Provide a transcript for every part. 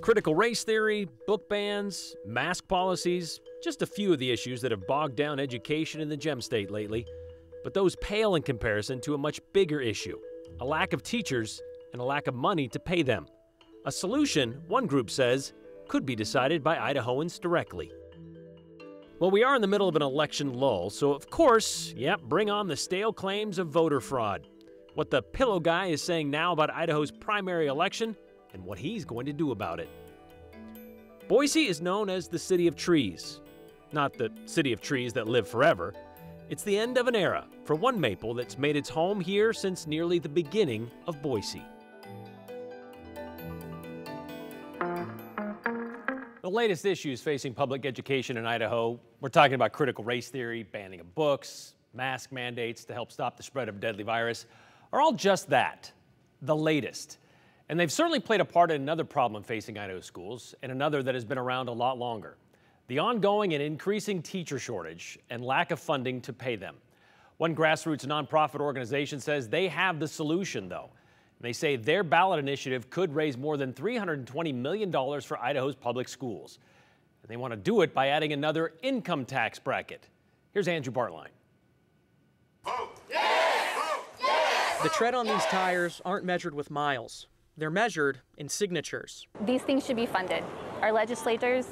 Critical race theory, book bans, mask policies, just a few of the issues that have bogged down education in the gem state lately. But those pale in comparison to a much bigger issue a lack of teachers and a lack of money to pay them. A solution, one group says, could be decided by Idahoans directly. Well, we are in the middle of an election lull, so of course, yep, bring on the stale claims of voter fraud. What the pillow guy is saying now about Idaho's primary election and what he's going to do about it. Boise is known as the City of Trees. Not the city of trees that live forever. It's the end of an era for one maple that's made its home here since nearly the beginning of Boise. The latest issues facing public education in Idaho, we're talking about critical race theory, banning of books, mask mandates to help stop the spread of deadly virus, are all just that, the latest. And they've certainly played a part in another problem facing Idaho schools, and another that has been around a lot longer the ongoing and increasing teacher shortage and lack of funding to pay them. One grassroots nonprofit organization says they have the solution, though. They say their ballot initiative could raise more than $320 million for Idaho's public schools. And they want to do it by adding another income tax bracket. Here's Andrew Baertlein. The tread on these tires aren't measured with miles. They're measured in signatures. These things should be funded. Our legislators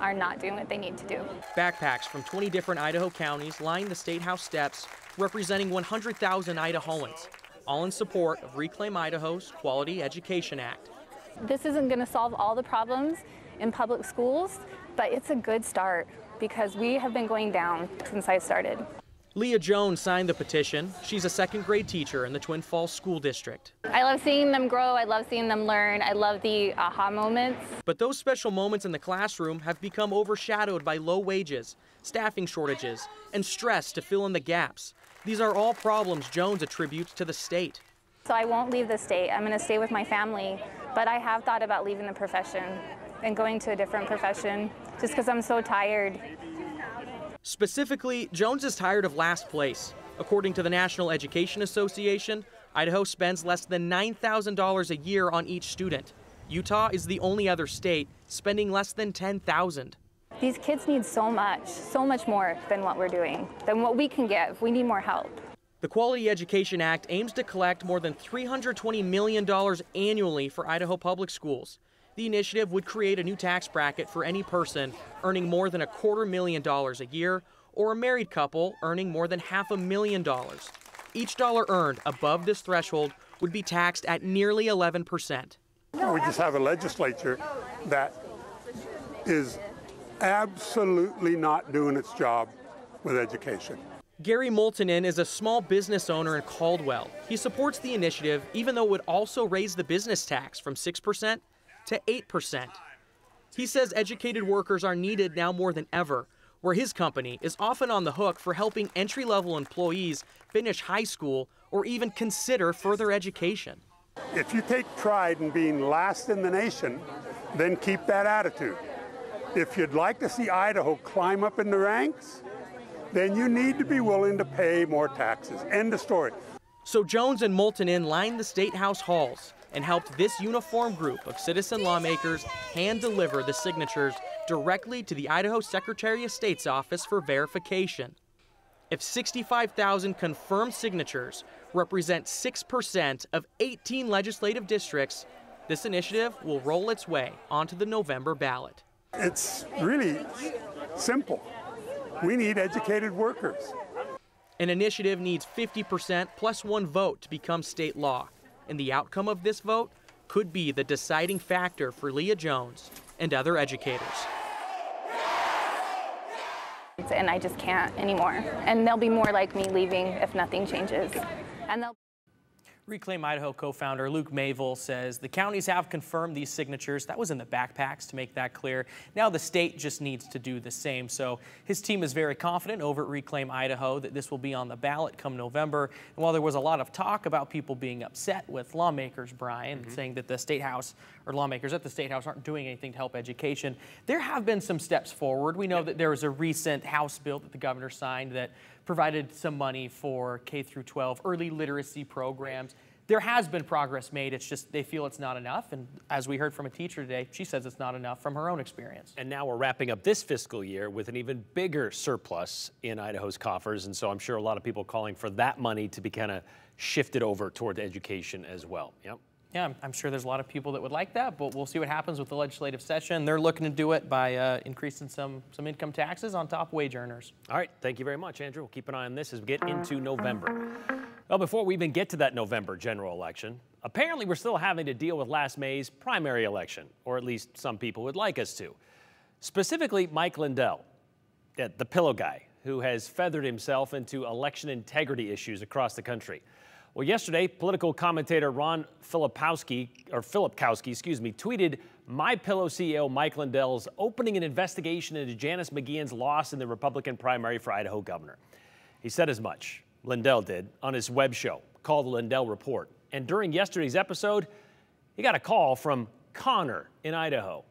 are not doing what they need to do. Backpacks from 20 different Idaho counties line the State House steps, representing 100,000 Idahoans, all in support of Reclaim Idaho's Quality Education Act. This isn't going to solve all the problems in public schools, but it's a good start because we have been going down since I started. Leah Jones signed the petition. She's a second grade teacher in the Twin Falls School District. I love seeing them grow. I love seeing them learn. I love the aha moments. But those special moments in the classroom have become overshadowed by low wages, staffing shortages, and stress to fill in the gaps. These are all problems Jones attributes to the state. So I won't leave the state. I'm going to stay with my family. But I have thought about leaving the profession and going to a different profession just because I'm so tired. Specifically, Jones is tired of last place. According to the National Education Association, Idaho spends less than $9,000 a year on each student. Utah is the only other state spending less than 10,000. These kids need so much, so much more than what we're doing, than what we can give. We need more help. The Quality Education Act aims to collect more than $320 million annually for Idaho public schools. The initiative would create a new tax bracket for any person earning more than a quarter million dollars a year or a married couple earning more than half a million dollars. Each dollar earned above this threshold would be taxed at nearly 11%. We just have a legislature that is absolutely not doing its job with education. Gary Moltenin is a small business owner in Caldwell. He supports the initiative even though it would also raise the business tax from 6% to 8%. He says educated workers are needed now more than ever, where his company is often on the hook for helping entry level employees finish high school or even consider further education. If you take pride in being last in the nation, then keep that attitude. If you'd like to see Idaho climb up in the ranks, then you need to be willing to pay more taxes. End of story. So Jones and Moltenin lined the State House halls and helped this uniform group of citizen lawmakers hand deliver the signatures directly to the Idaho Secretary of State's office for verification. If 65,000 confirmed signatures represent 6% of 18 legislative districts, this initiative will roll its way onto the November ballot. It's really simple. We need educated workers. An initiative needs 50% plus one vote to become state law and the outcome of this vote could be the deciding factor for Leah Jones and other educators. And I just can't anymore. And they'll be more like me leaving if nothing changes. And they'll Reclaim Idaho co-founder Luke Mayville says the counties have confirmed these signatures. That was in the backpacks to make that clear. Now the state just needs to do the same. So his team is very confident over at Reclaim Idaho that this will be on the ballot come November. And while there was a lot of talk about people being upset with lawmakers, Brian, mm -hmm. saying that the state house or lawmakers at the state house aren't doing anything to help education, there have been some steps forward. We know that there was a recent House bill that the governor signed that provided some money for K through 12 early literacy programs. There has been progress made. It's just they feel it's not enough. And as we heard from a teacher today, she says it's not enough from her own experience. And now we're wrapping up this fiscal year with an even bigger surplus in Idaho's coffers. And so I'm sure a lot of people calling for that money to be kind of shifted over toward education as well. Yep. Yeah, I'm sure there's a lot of people that would like that, but we'll see what happens with the legislative session. They're looking to do it by uh, increasing some, some income taxes on top wage earners. All right, thank you very much, Andrew. We'll keep an eye on this as we get into November. Well, before we even get to that November general election, apparently we're still having to deal with last May's primary election, or at least some people would like us to. Specifically, Mike Lindell, the pillow guy, who has feathered himself into election integrity issues across the country. Well, yesterday, political commentator Ron Filipowski, or Filipkowski, excuse me, tweeted My Pillow CEO Mike Lindell's opening an investigation into Janice McGeachin's loss in the Republican primary for Idaho governor. He said as much, Lindell did, on his web show called The Lindell Report. And during yesterday's episode, he got a call from Connor in Idaho.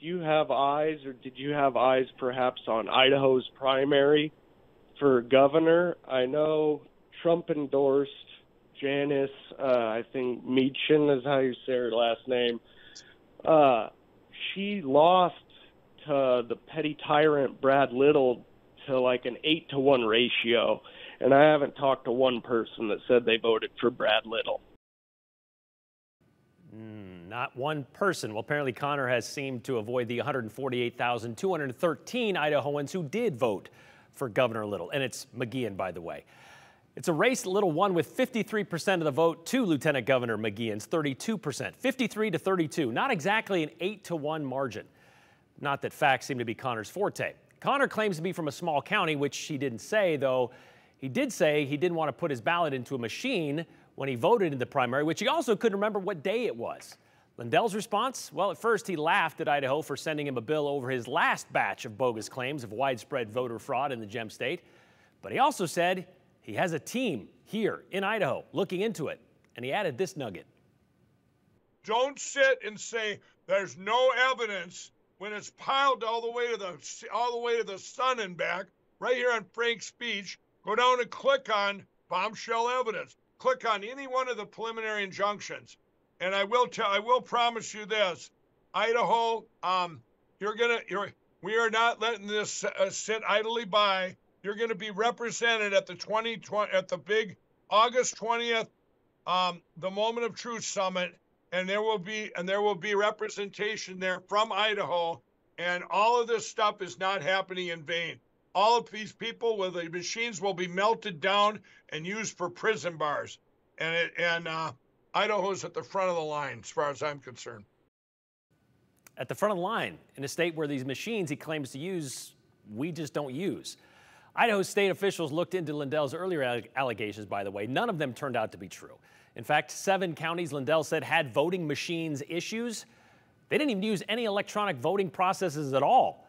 Do you have eyes, or did you have eyes perhaps on Idaho's primary for governor? I know Trump endorsed Janice, uh, I think Meechin is how you say her last name. Uh, she lost to the petty tyrant Brad Little to like an eight to one ratio, and I haven't talked to one person that said they voted for Brad Little. Mm, not one person. Well, apparently Connor has seemed to avoid the 148,213 Idahoans who did vote for Governor Little, and it's McGeachin, by the way. It's a race Little won with 53% of the vote to Lieutenant Governor McGeachin's 32%, 53 to 32. Not exactly an 8 to 1 margin. Not that facts seem to be Connor's forte. Connor claims to be from a small county, which he didn't say, though he did say he didn't want to put his ballot into a machine when he voted in the primary, which he also couldn't remember what day it was. Lindell's response? Well, at first he laughed at Idaho for sending him a bill over his last batch of bogus claims of widespread voter fraud in the gem state. But he also said he has a team here in Idaho looking into it, and he added this nugget. Don't sit and say there's no evidence when it's piled all the way to the all the way to the sun and back. Right here on FrankSpeech, go down and click on bombshell evidence. Click on any one of the preliminary injunctions, and I will tell I will promise you this, Idaho, um, you're gonna you're we are not letting this uh, sit idly by. You're going to be represented at the 2020 at the big August 20th, um, the Moment of Truth Summit, and there will be and there will be representation there from Idaho, and all of this stuff is not happening in vain. All of these people with the machines will be melted down and used for prison bars, and it, and uh, Idaho's at the front of the line as far as I'm concerned. At the front of the line in a state where these machines he claims to use, we just don't use. Idaho state officials looked into Lindell's earlier allegations, by the way. None of them turned out to be true. In fact, seven counties Lindell said had voting machines issues. They didn't even use any electronic voting processes at all.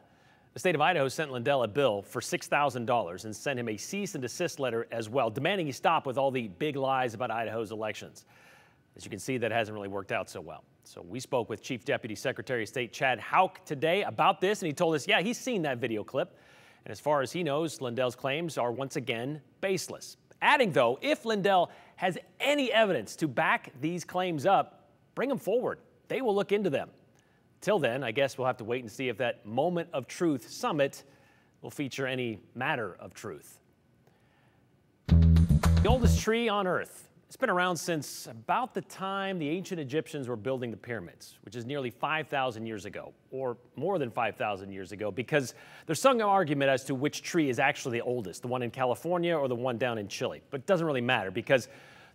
The state of Idaho sent Lindell a bill for $6,000 and sent him a cease and desist letter as well, demanding he stop with all the big lies about Idaho's elections. As you can see, that hasn't really worked out so well. So we spoke with Chief Deputy Secretary of State Chad Houck today about this, and he told us, yeah, he's seen that video clip. And as far as he knows, Lindell's claims are once again baseless. Adding, though, if Lindell has any evidence to back these claims up, bring them forward. They will look into them. Till then, I guess we'll have to wait and see if that Moment of Truth summit will feature any matter of truth. The oldest tree on Earth it's been around since about the time the ancient Egyptians were building the pyramids, which is nearly 5,000 years ago, or more than 5,000 years ago, because there's some argument as to which tree is actually the oldest, the one in California or the one down in Chile. But it doesn't really matter because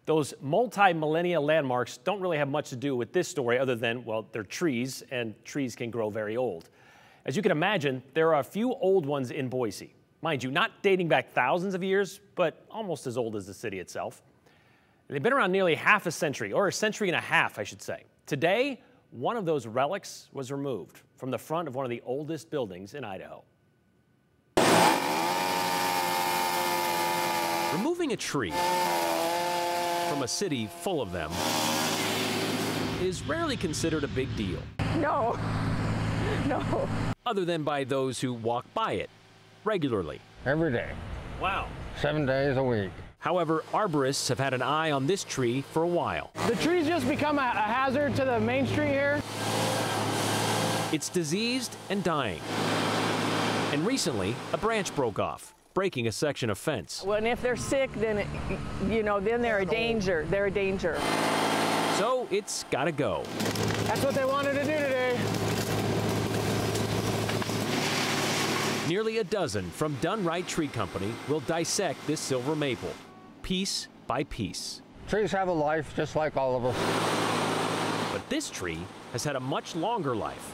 those multi-millennia landmarks don't really have much to do with this story other than, well, they're trees, and trees can grow very old. As you can imagine, there are a few old ones in Boise. Mind you, not dating back thousands of years, but almost as old as the city itself. They've been around nearly half a century, or a century and a half, I should say. Today, one of those relics was removed from the front of one of the oldest buildings in Idaho. Removing a tree from a city full of them is rarely considered a big deal. No, no. Other than by those who walk by it regularly. every day, Wow. seven days a week. However, arborists have had an eye on this tree for a while. The tree's just become a, a hazard to the main street here. It's diseased and dying. And recently, a branch broke off, breaking a section of fence. Well, and if they're sick, then, it, you know, then they're a danger. They're a danger. So it's gotta go. That's what they wanted to do today. Nearly a dozen from Done Right Tree Company will dissect this silver maple, piece by piece. Trees have a life just like all of us. But this tree has had a much longer life,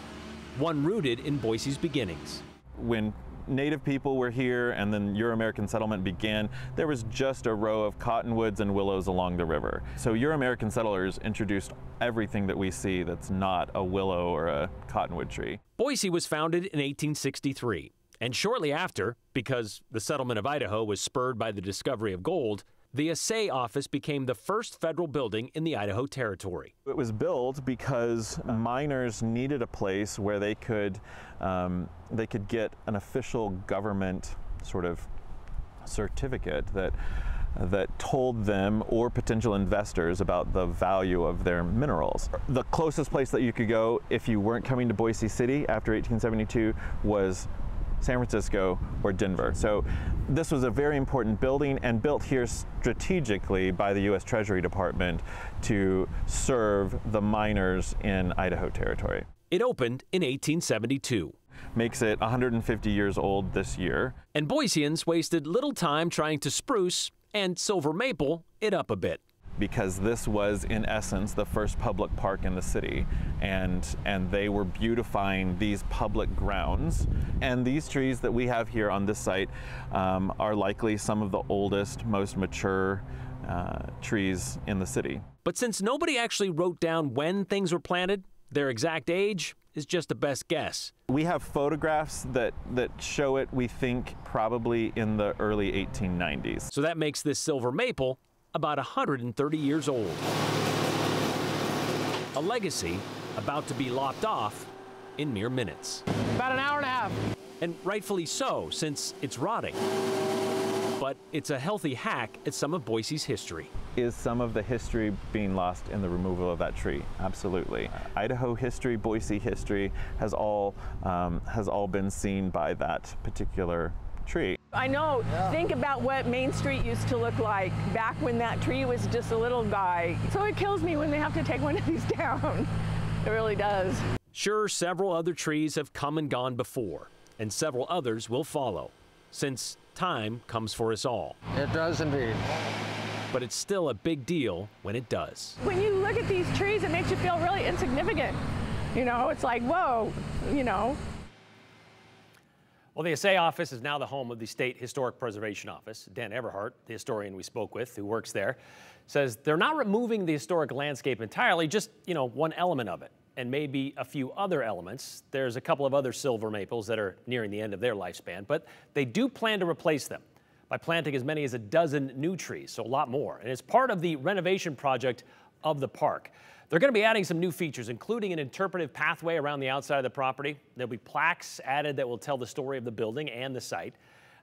one rooted in Boise's beginnings. when native people were here and then Euro-American settlement began, there was just a row of cottonwoods and willows along the river. So Euro-American settlers introduced everything that we see that's not a willow or a cottonwood tree. Boise was founded in 1863, and shortly after, because the settlement of Idaho was spurred by the discovery of gold, the assay office became the first federal building in the Idaho Territory. It was built because miners needed a place where they could um, they could get an official government sort of certificate that that told them or potential investors about the value of their minerals. The closest place that you could go if you weren't coming to Boise City after 1872 was San Francisco or Denver. So this was a very important building and built here strategically by the US Treasury Department to serve the miners in Idaho Territory. It opened in 1872. Makes it 150 years old this year. And Boiseans wasted little time trying to spruce and silver maple it up a bit. Because this was in essence the first public park in the city. And and they were beautifying these public grounds. And these trees that we have here on this site um, are likely some of the oldest most mature uh, trees in the city. But since nobody actually wrote down when things were planted, their exact age is just a best guess. we have photographs that that show it we think probably in the early 1890s So that makes this silver maple about 130 years old. A legacy about to be lopped off in mere minutes. About an hour and a half. And rightfully so, since it's rotting. But it's a healthy hack at some of Boise's history. is some of the history being lost in the removal of that tree. Absolutely, Idaho history, Boise history has all um, has all been seen by that particular tree. I know. Think about what Main Street used to look like back when that tree was just a little guy. So it kills me when they have to take one of these down. It really does. Sure, several other trees have come and gone before, and several others will follow, since time comes for us all. It does indeed. But it's still a big deal when it does. When you look at these trees, it makes you feel really insignificant. You know, it's like, whoa, you know, Well, the Assay Office is now the home of the State Historic Preservation Office. Dan Everhart, the historian we spoke with who works there, says they're not removing the historic landscape entirely, just, you know, one element of it and maybe a few other elements. There's a couple of other silver maples that are nearing the end of their lifespan, but they do plan to replace them by planting as many as a dozen new trees, so a lot more. And it's part of the renovation project of the park. They're going to be adding some new features, including an interpretive pathway around the outside of the property. There'll be plaques added that will tell the story of the building and the site.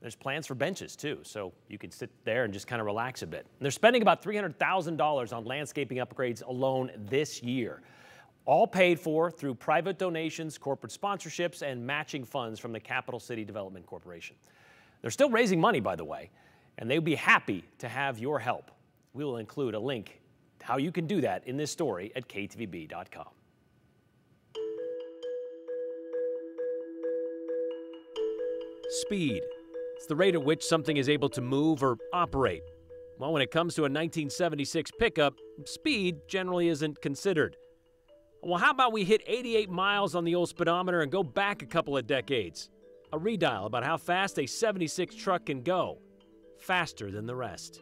There's plans for benches too, so you can sit there and just kind of relax a bit. And they're spending about $300,000 on landscaping upgrades alone this year. All paid for through private donations, corporate sponsorships, and matching funds from the Capital City Development Corporation. They're still raising money, by the way, and they'd be happy to have your help. We will include a link how you can do that in this story at ktvb.com. Speed. It's the rate at which something is able to move or operate. Well, when it comes to a 1976 pickup, speed generally isn't considered. Well, how about we hit 88 miles on the old speedometer and go back a couple of decades? A redial about how fast a 76 truck can go. Faster than the rest.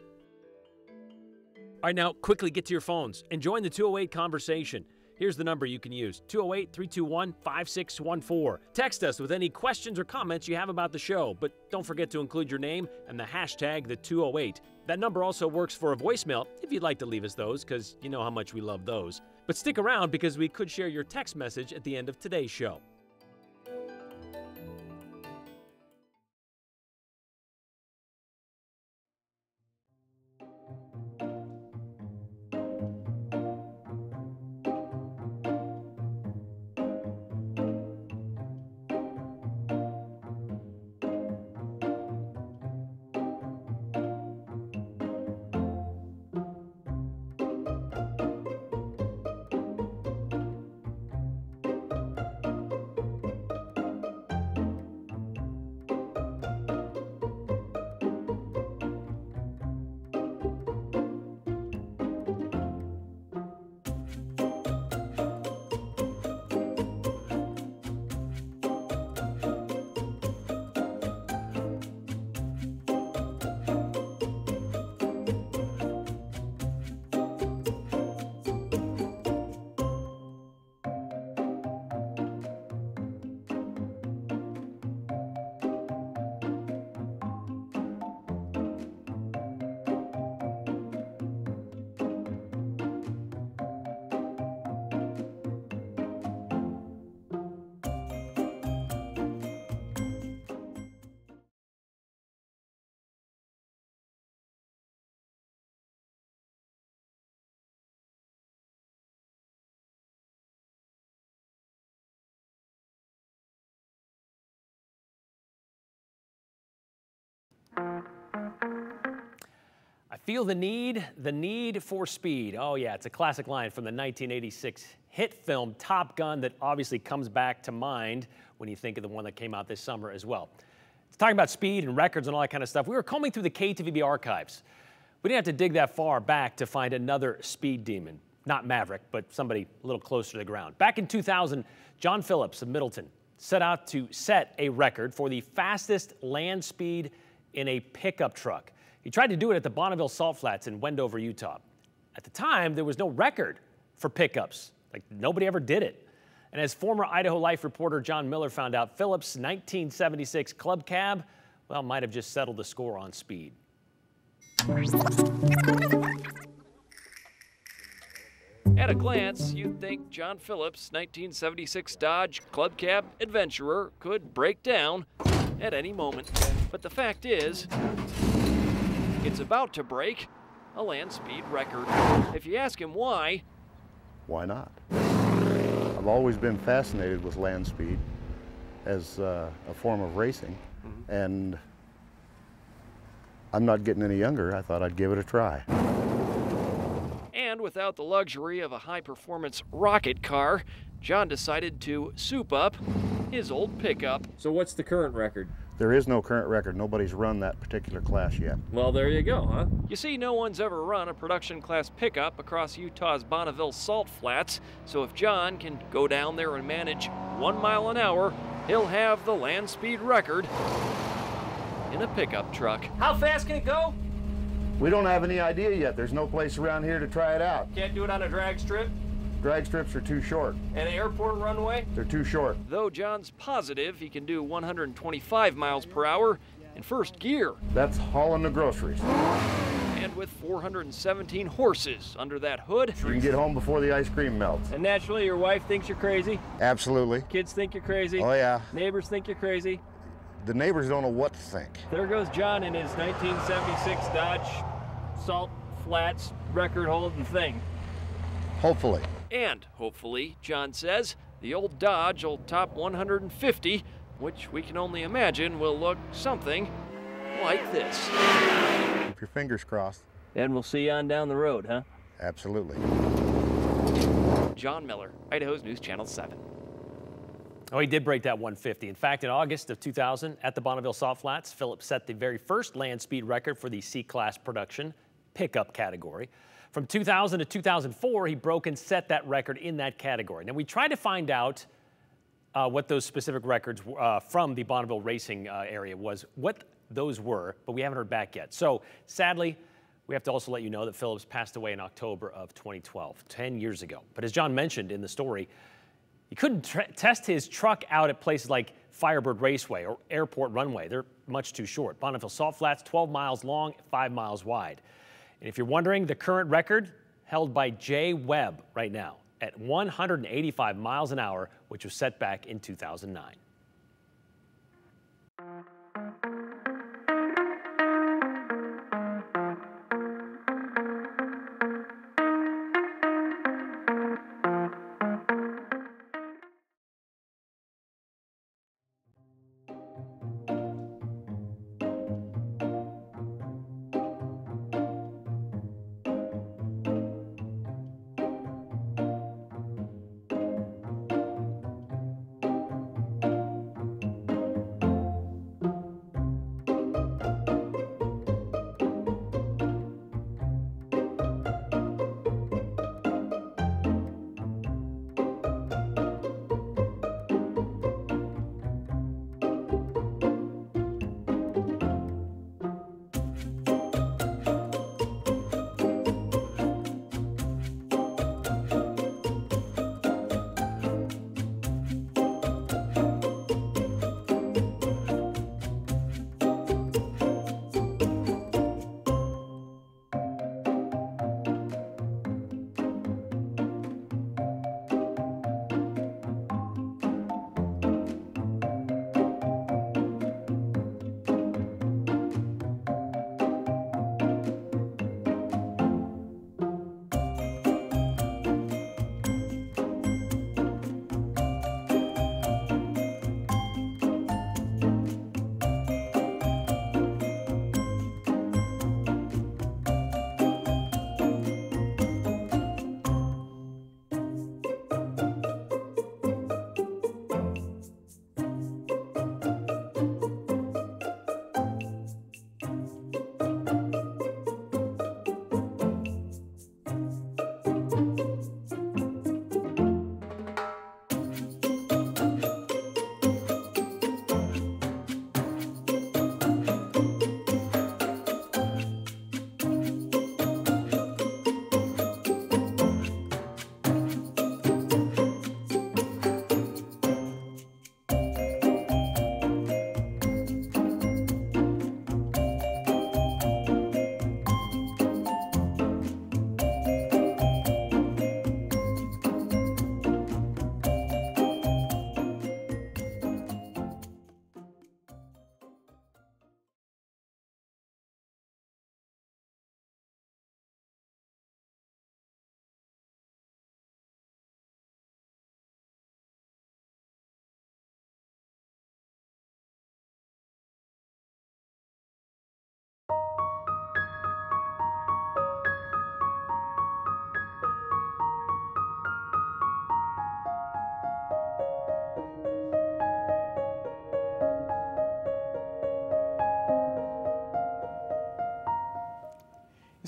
All right, now quickly get to your phones and join the 208 conversation. Here's the number you can use 208 321 5614. Text us with any questions or comments you have about the show, but don't forget to include your name and the hashtag the 208. That number also works for a voicemail if you'd like to leave us those, because you know how much we love those. But stick around because we could share your text message at the end of today's show. I feel the need, the need for speed. Oh, yeah, it's a classic line from the 1986 hit film Top Gun that obviously comes back to mind when you think of the one that came out this summer as well. Talking about speed and records and all that kind of stuff. We were combing through the KTVB archives. We didn't have to dig that far back to find another speed demon. Not Maverick, but somebody a little closer to the ground. Back in 2000, John Phillips of Middleton set out to set a record for the fastest land speed in a pickup truck. He tried to do it at the Bonneville Salt Flats in Wendover, Utah. At the time, there was no record for pickups. Like nobody ever did it. And as former Idaho Life reporter John Miller found out, Phillips' 1976 Club Cab, well, might have just settled the score on speed. At a glance, you'd think John Phillips' 1976 Dodge Club Cab Adventurer could break down at any moment. But the fact is, it's about to break a land speed record. If you ask him why, why not? I've always been fascinated with land speed as uh, a form of racing, mm-hmm. and I'm not getting any younger. I thought I'd give it a try. And without the luxury of a high performance rocket car, John decided to soup up his old pickup. So, what's the current record? There is no current record. Nobody's run that particular class yet. Well, there you go, huh? You see, no one's ever run a production class pickup across Utah's Bonneville Salt Flats, so if John can go down there and manage one mile an hour, he'll have the land speed record in a pickup truck. How fast can it go? We don't have any idea yet. There's no place around here to try it out. Can't do it on a drag strip? Drag strips are too short. And airport runway? They're too short. Though John's positive he can do 125 miles per hour in first gear. That's hauling the groceries. And with 417 horses under that hood. You can get home before the ice cream melts. And naturally, your wife thinks you're crazy? Absolutely. Kids think you're crazy? Oh, yeah. Neighbors think you're crazy? The neighbors don't know what to think. There goes John in his 1976 Dodge Salt Flats record holding thing. Hopefully. And hopefully, John says, the old Dodge will top 150, which we can only imagine will look something like this. Keep your fingers crossed. And we'll see you on down the road, huh? Absolutely. John Miller, Idaho's News Channel 7. Oh, he did break that 150. In fact, in August of 2000 at the Bonneville Salt Flats, Phillips set the very first land speed record for the C-Class production pickup category. From 2000 to 2004, he broke and set that record in that category. Now, we tried to find out uh, what those specific records uh, from the Bonneville racing uh, area was, what those were, but we haven't heard back yet. So, sadly, we have to also let you know that Phillips passed away in October of 2012, 10 years ago. But as John mentioned in the story, he couldn't test his truck out at places like Firebird Raceway or Airport Runway. They're much too short. Bonneville Salt Flats, 12 miles long, 5 miles wide. And if you're wondering, the current record held by Jay Webb right now at 185 miles an hour, which was set back in 2009.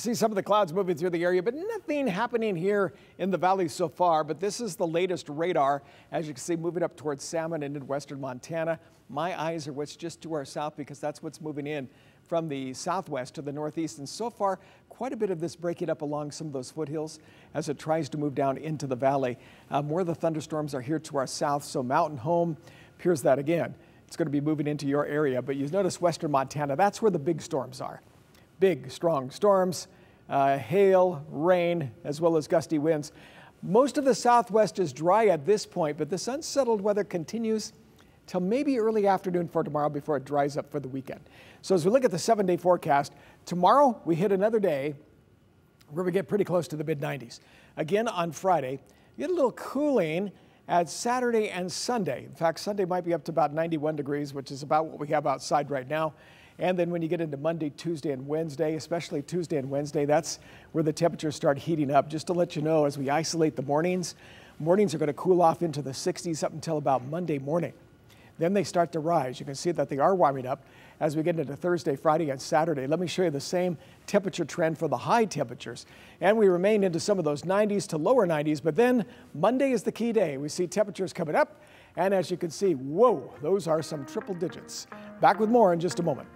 See some of the clouds moving through the area, but nothing happening here in the valley so far. But this is the latest radar, as you can see, moving up towards Salmon and in western Montana. My eyes are what's just to our south because that's what's moving in from the southwest to the northeast. And so far, quite a bit of this breaking up along some of those foothills as it tries to move down into the valley. Uh, more of the thunderstorms are here to our south, so Mountain Home appears that again. It's going to be moving into your area, but you notice western Montana, that's where the big storms are. Big, strong storms, uh, hail, rain, as well as gusty winds. Most of the southwest is dry at this point, but this unsettled weather continues till maybe early afternoon for tomorrow before it dries up for the weekend. So as we look at the seven day forecast, tomorrow we hit another day where we get pretty close to the mid 90s. Again on Friday, you get a little cooling at Saturday and Sunday. In fact, Sunday might be up to about 91 degrees, which is about what we have outside right now. And then when you get into Monday, Tuesday, and Wednesday, especially Tuesday and Wednesday, that's where the temperatures start heating up. Just to let you know, as we isolate the mornings, mornings are going to cool off into the 60s up until about Monday morning. Then they start to rise. You can see that they are warming up as we get into Thursday, Friday, and Saturday. Let me show you the same temperature trend for the high temperatures. And we remain into some of those 90s to lower 90s, but then Monday is the key day. We see temperatures coming up, and as you can see, whoa, those are some triple digits. Back with more in just a moment.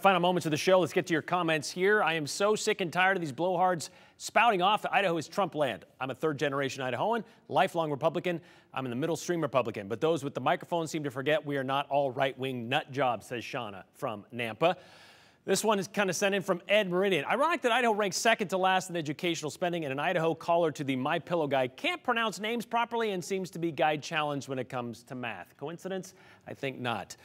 Final moments of the show. Let's get to your comments here. I am so sick and tired of these blowhards spouting off that Idaho is Trump land. I'm a third generation Idahoan, lifelong Republican. I'm in the middle stream Republican. But those with the microphone seem to forget we are not all right wing nut jobs, says Shauna from Nampa. This one is kind of sent in from Ed Meridian. Ironic that Idaho ranks second to last in educational spending, and an Idaho caller to the My Pillow guy can't pronounce names properly and seems to be guide challenged when it comes to math. Coincidence? I think not.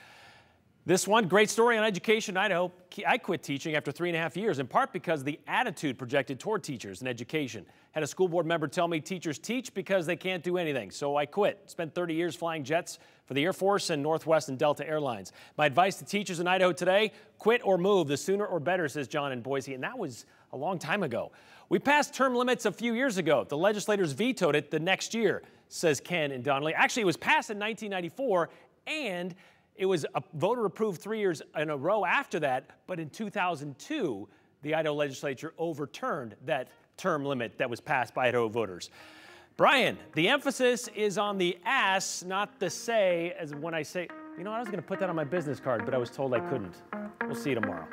This one, great story on education in Idaho. I quit teaching after three and a half years, in part because the attitude projected toward teachers and education. Had a school board member tell me teachers teach because they can't do anything, so I quit. Spent 30 years flying jets for the Air Force and Northwest and Delta Airlines. My advice to teachers in Idaho today, quit or move, the sooner or better, says John in Boise, and that was a long time ago. We passed term limits a few years ago. The legislators vetoed it the next year, says Ken and Donnelly. Actually, it was passed in 1994, and it was a voter approved three years in a row after that, but in 2002, the Idaho legislature overturned that term limit that was passed by Idaho voters. Brian, the emphasis is on the ass, not the say, as when I say, you know, I was going to put that on my business card, but I was told I couldn't. We'll see you tomorrow.